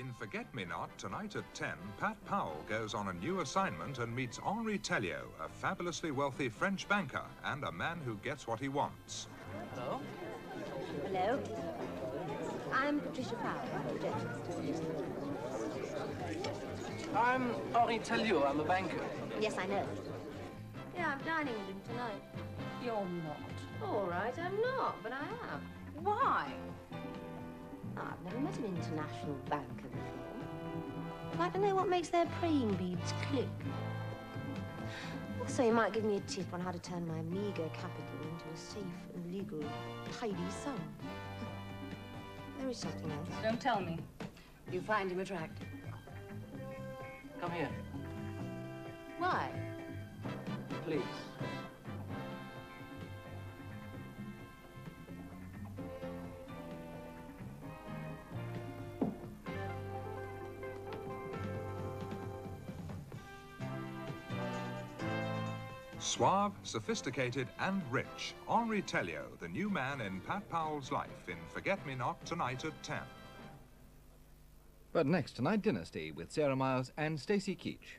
In Forget Me Not, tonight at 10, Pat Powell goes on a new assignment and meets Henri Telliot, a fabulously wealthy French banker and a man who gets what he wants. Hello? Hello. I'm Patricia Powell, journalist. I'm Henri Telliot. I'm a banker. Yes, I know. Yeah, I'm dining with him tonight. You're not. All right, I'm not, but I am. Why? I've never met an international banker before. I'd like to know what makes their praying beads click. Also, you might give me a tip on how to turn my meager capital into a safe and legal, tidy sum. There is something else. Don't tell me. You find him attractive? Come here, Why? please. Suave, sophisticated, and rich, Henri Telliot, the new man in Pat Powell's life in Forget Me Not, tonight at 10. But next tonight, Dynasty with Sarah Miles and Stacy Keach.